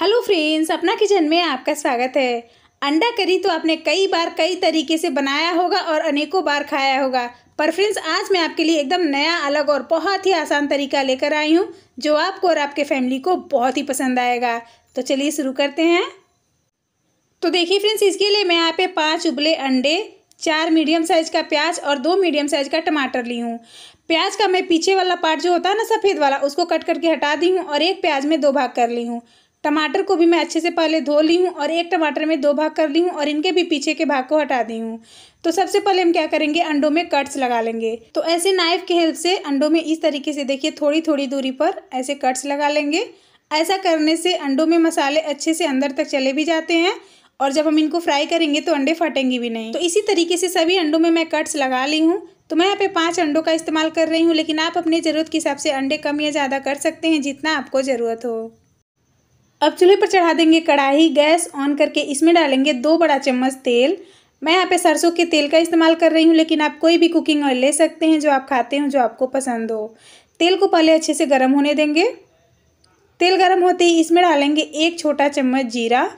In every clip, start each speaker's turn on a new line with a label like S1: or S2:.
S1: Hello friends, अपना kitchen में आपका स्वागत है। अंडा करी तो आपने कई बार कई तरीके से बनाया होगा और अनेकों बार खाया होगा। पर फ्रेंड्स, आज मैं आपके लिए एकदम नया, अलग और बहुत ही आसान तरीका लेकर आई हूँ, जो आपको और आपके फैमिली को बहुत ही पसंद आएगा। तो चलिए शुरू करते हैं। तो देखिए फ्रेंड्स, इसके लिए मैं यहाँ पे पाँच उबले अंडे, चार मीडियम साइज़ का प्याज और दो मीडियम साइज़ का टमाटर ली हूँ। प्याज का मैं पीछे वाला पार्ट जो होता है ना, सफ़ेद वाला, उसको कट करके हटा दी हूँ और एक प्याज में दो भाग कर ली हूँ। टमाटर को भी मैं अच्छे से पहले धो ली हूँ और एक टमाटर में दो भाग कर ली हूँ और इनके भी पीछे के भाग को हटा दी हूँ। तो सबसे पहले हम क्या करेंगे? अंडों में कट्स लगा लेंगे। तो ऐसे नाइफ के हेल्प से अंडों में इस तरीके से देखिए थोड़ी थोड़ी दूरी पर ऐसे कट्स लगा लेंगे। ऐसा करने से अंडों में मसाले अच्छे से अंदर तक चले भी जाते हैं और जब हम इनको फ्राई करेंगे तो अंडे फटेंगे भी नहीं। तो इसी तरीके से सभी अंडों में मैं कट्स लगा ली हूँ। तो मैं यहाँ पे पाँच अंडों का इस्तेमाल कर रही हूँ, लेकिन आप अपनी ज़रूरत के हिसाब से अंडे कम या ज़्यादा कर सकते हैं जितना आपको ज़रूरत हो। अब चूल्हे पर चढ़ा देंगे कढ़ाई, गैस ऑन करके इसमें डालेंगे दो बड़ा चम्मच तेल। मैं यहाँ पे सरसों के तेल का इस्तेमाल कर रही हूँ, लेकिन आप कोई भी कुकिंग ऑयल ले सकते हैं, जो आप खाते हो, जो आपको पसंद हो। तेल को पहले अच्छे से गर्म होने देंगे। तेल गर्म होते ही इसमें डालेंगे एक छोटा चम्मच जीरा।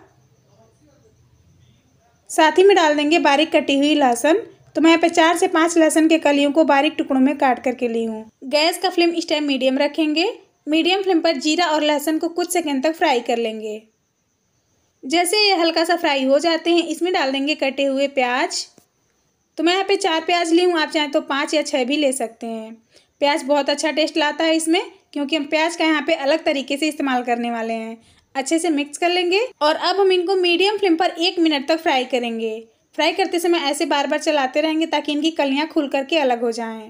S1: साथ ही में डाल देंगे बारीक कटी हुई लहसुन। तो मैं यहाँ पे चार से पाँच लहसुन के कलियों को बारीक टुकड़ों में काट करके ली हूँ। गैस का फ्लेम इस टाइम मीडियम रखेंगे। मीडियम फ्लेम पर जीरा और लहसुन को कुछ सेकंड तक फ्राई कर लेंगे। जैसे ये हल्का सा फ्राई हो जाते हैं, इसमें डाल देंगे कटे हुए प्याज। तो मैं यहाँ पे चार प्याज ली हूँ, आप चाहें तो पाँच या छः भी ले सकते हैं। प्याज बहुत अच्छा टेस्ट लाता है इसमें, क्योंकि हम प्याज का यहाँ पे अलग तरीके से इस्तेमाल करने वाले हैं। अच्छे से मिक्स कर लेंगे और अब हम इनको मीडियम फ्लेम पर एक मिनट तक फ्राई करेंगे। फ्राई करते समय ऐसे बार बार चलाते रहेंगे ताकि इनकी कलियाँ खुल करके अलग हो जाएँ।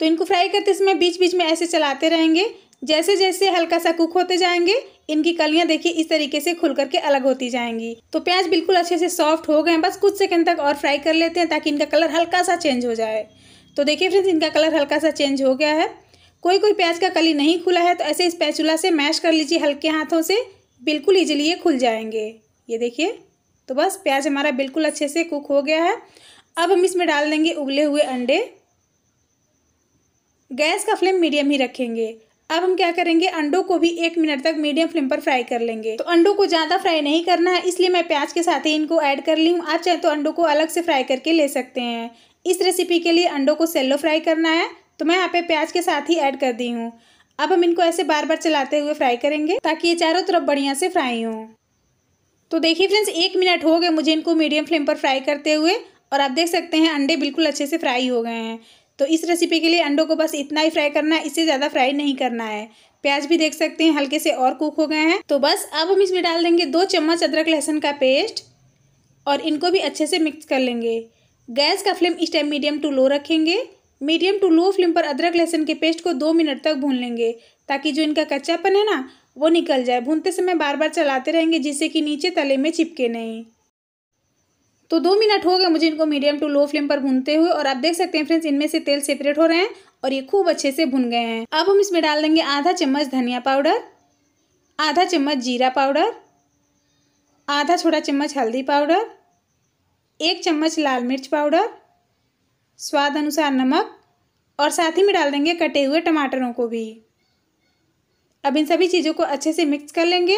S1: तो इनको फ्राई करते समय बीच बीच में ऐसे चलाते रहेंगे जैसे जैसे हल्का सा कुक होते जाएँगे, इनकी कलियाँ देखिए इस तरीके से खुल करके अलग होती जाएँगी। तो प्याज बिल्कुल अच्छे से सॉफ्ट हो गए हैं, बस कुछ सेकंड तक और फ्राई कर लेते हैं ताकि इनका कलर हल्का सा चेंज हो जाए। तो देखिए फ्रेंड्स, इनका कलर हल्का सा चेंज हो गया है। कोई कोई प्याज का कली नहीं खुला है तो ऐसे स्पैचुला से मैश कर लीजिए हल्के हाथों से, बिल्कुल ईजिली ये खुल जाएँगे। ये देखिए तो बस प्याज हमारा बिल्कुल अच्छे से कुक हो गया है। अब हम इसमें डाल देंगे उबले हुए अंडे। गैस का फ्लेम मीडियम ही रखेंगे। अब हम क्या करेंगे? अंडों को भी एक मिनट तक मीडियम फ्लेम पर फ्राई कर लेंगे। तो अंडों को ज़्यादा फ्राई नहीं करना है, इसलिए मैं प्याज के साथ ही इनको ऐड कर ली हूँ। आप चाहे तो अंडों को अलग से फ्राई करके ले सकते हैं। इस रेसिपी के लिए अंडों को सेल्लो फ्राई करना है तो मैं यहाँ पे प्याज के साथ ही ऐड कर दी हूँ। अब हम इनको ऐसे बार बार चलाते हुए फ्राई करेंगे, ताकि ये चारों तरफ़ बढ़िया से फ्राई हो। तो देखिए फ्रेंड्स एक मिनट हो गए मुझे इनको मीडियम फ्लेम पर फ्राई करते हुए, और आप देख सकते हैं अंडे बिल्कुल अच्छे से फ्राई हो गए हैं। तो इस रेसिपी के लिए अंडों को बस इतना ही फ्राई करना है, इससे ज़्यादा फ्राई नहीं करना है। प्याज भी देख सकते हैं, हल्के से और कुक हो गए हैं। तो बस अब हम इसमें डाल देंगे दो चम्मच अदरक लहसुन का पेस्ट और इनको भी अच्छे से मिक्स कर लेंगे। गैस का फ्लेम इस टाइम मीडियम टू लो रखेंगे। मीडियम टू लो फ्लेम पर अदरक लहसुन के पेस्ट को दो मिनट तक भून लेंगे, ताकि जो इनका कच्चापन है ना, वो निकल जाए। भूनते समय बार बार चलाते रहेंगे, जिससे कि नीचे तले में चिपके नहीं। तो दो मिनट हो गए मुझे इनको मीडियम टू लो फ्लेम पर भूनते हुए और आप देख सकते हैं फ्रेंड्स इनमें से तेल सेपरेट हो रहे हैं और ये खूब अच्छे से भुन गए हैं। अब हम इसमें डाल देंगे आधा चम्मच धनिया पाउडर आधा चम्मच जीरा पाउडर आधा छोटा चम्मच हल्दी पाउडर एक चम्मच लाल मिर्च पाउडर स्वाद अनुसार नमक और साथ ही में डाल देंगे कटे हुए टमाटरों को भी। अब इन सभी चीज़ों को अच्छे से मिक्स कर लेंगे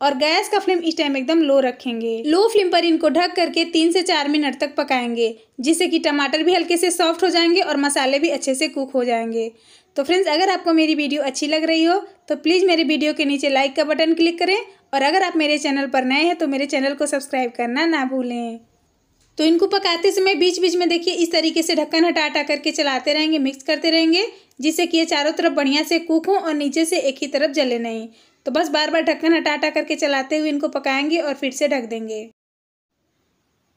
S1: और गैस का फ्लेम इस टाइम एकदम लो रखेंगे। लो फ्लेम पर इनको ढक करके तीन से चार मिनट तक पकाएँगे, जिससे कि टमाटर भी हल्के से सॉफ्ट हो जाएँगे और मसाले भी अच्छे से कुक हो जाएँगे। तो फ्रेंड्स अगर आपको मेरी वीडियो अच्छी लग रही हो तो प्लीज़ मेरे वीडियो के नीचे लाइक का बटन क्लिक करें और अगर आप मेरे चैनल पर नए हैं तो मेरे चैनल को सब्सक्राइब करना ना भूलें। तो इनको पकाते समय बीच बीच में देखिए, इस तरीके से ढक्कन हटा हटा करके चलाते रहेंगे मिक्स करते रहेंगे, जिससे कि ये चारों तरफ़ बढ़िया से कुक हों और नीचे से एक ही तरफ़ जले नहीं। तो बस बार बार ढक्कन हटा हटा करके चलाते हुए इनको पकाएँगे और फिर से ढक देंगे।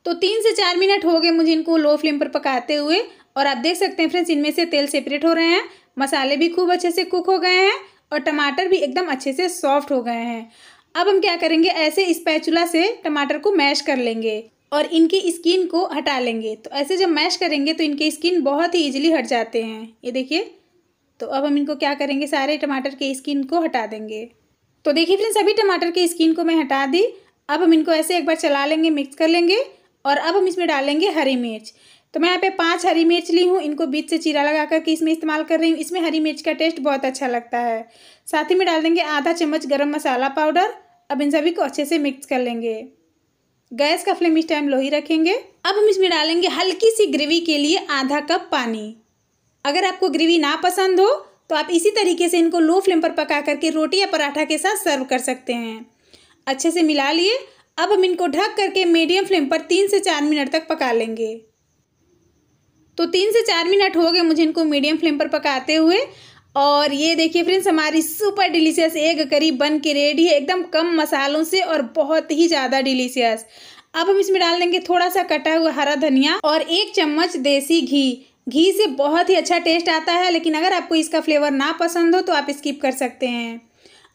S1: तो तीन से चार मिनट हो गए मुझे इनको लो फ्लेम पर पकाते हुए और आप देख सकते हैं फ्रेंड्स, इनमें से तेल सेपरेट हो रहे हैं, मसाले भी खूब अच्छे से कुक हो गए हैं और टमाटर भी एकदम अच्छे से सॉफ्ट हो गए हैं। अब हम क्या करेंगे, ऐसे स्पैचुला से टमाटर को मैश कर लेंगे और इनकी स्किन को हटा लेंगे। तो ऐसे जब मैश करेंगे तो इनके स्किन बहुत ही ईजिली हट जाते हैं। ये देखिए तो अब हम इनको क्या करेंगे, सारे टमाटर के स्किन को हटा देंगे। तो देखिए फ्रेंड्स सभी टमाटर की स्किन को मैं हटा दी। अब हम इनको ऐसे एक बार चला लेंगे मिक्स कर लेंगे और अब हम इसमें डालेंगे हरी मिर्च। तो मैं यहाँ पे पाँच हरी मिर्च ली हूँ, इनको बीच से चीरा लगा करके इसमें इस्तेमाल कर रही हूँ। इसमें हरी मिर्च का टेस्ट बहुत अच्छा लगता है। साथ ही में डाल देंगे आधा चम्मच गरम मसाला पाउडर। अब इन सभी को अच्छे से मिक्स कर लेंगे। गैस का फ्लेम इस टाइम लो ही रखेंगे। अब हम इसमें डालेंगे हल्की सी ग्रेवी के लिए आधा कप पानी। अगर आपको ग्रेवी ना पसंद हो तो आप इसी तरीके से इनको लो फ्लेम पर पका करके रोटी या पराठा के साथ सर्व कर सकते हैं। अच्छे से मिला लिए। अब हम इनको ढक करके मीडियम फ्लेम पर तीन से चार मिनट तक पका लेंगे। तो तीन से चार मिनट हो गए मुझे इनको मीडियम फ्लेम पर पकाते हुए। और ये देखिए फ्रेंड्स, हमारी सुपर डिलीशियस एग करी बन के रेडी है। एकदम कम मसालों से और बहुत ही ज़्यादा डिलीशियस। अब हम इसमें डाल देंगे थोड़ा सा कटा हुआ हरा धनिया और एक चम्मच देसी घी। घी से बहुत ही अच्छा टेस्ट आता है, लेकिन अगर आपको इसका फ्लेवर ना पसंद हो तो आप स्किप कर सकते हैं।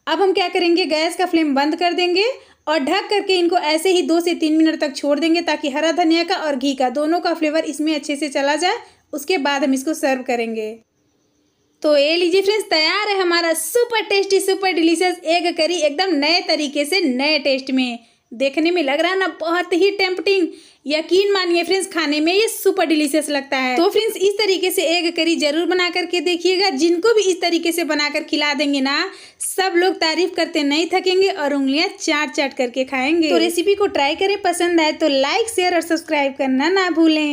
S1: अब हम क्या करेंगे, गैस का फ्लेम बंद कर देंगे और ढक करके इनको ऐसे ही दो से तीन मिनट तक छोड़ देंगे, ताकि हरा धनिया का और घी का दोनों का फ्लेवर इसमें अच्छे से चला जाए। उसके बाद हम इसको सर्व करेंगे। तो ये लीजिए फ्रेंड्स तैयार है हमारा super tasty super delicious egg curry एकदम नए तरीके से, नए टेस्ट में। देखने में लग रहा है ना, बहुत ही टेम्पटिंग यकीन मानिए फ्रेंड्स, खाने में ये सुपर डिलीशियस लगता है। तो फ्रेंड्स, इस तरीके से एग करी ज़रूर बना करके देखिएगा। जिनको भी इस तरीके से बनाकर खिला देंगे ना, सब लोग तारीफ़ करते, नहीं थकेंगे और उंगलियाँ चाट चाट करके खाएँगे। तो रेसिपी को ट्राई करें, पसंद आए तो लाइक शेयर और सब्सक्राइब करना ना भूलें।